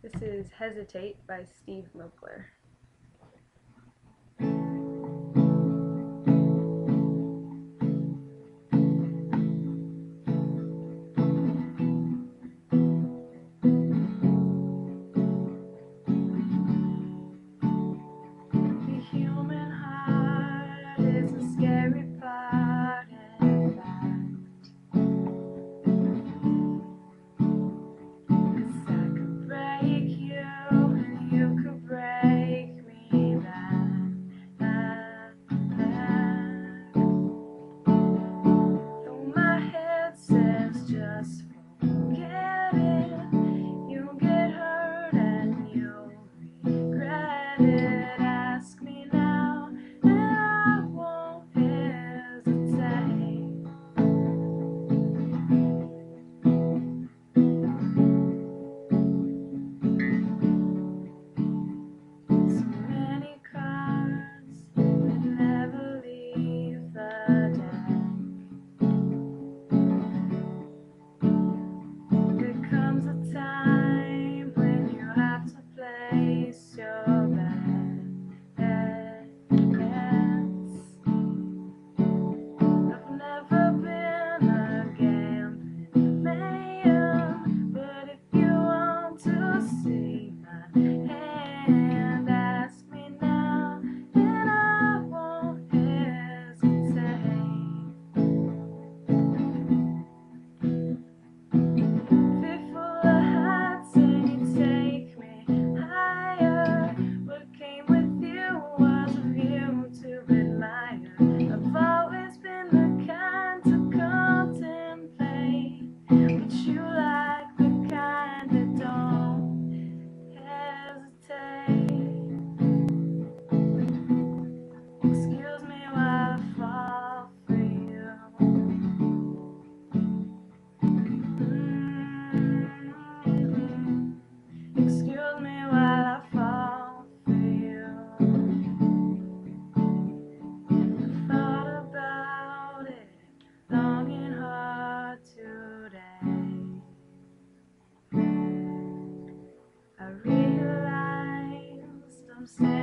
This is Hesitate by Steve Milkler. Standing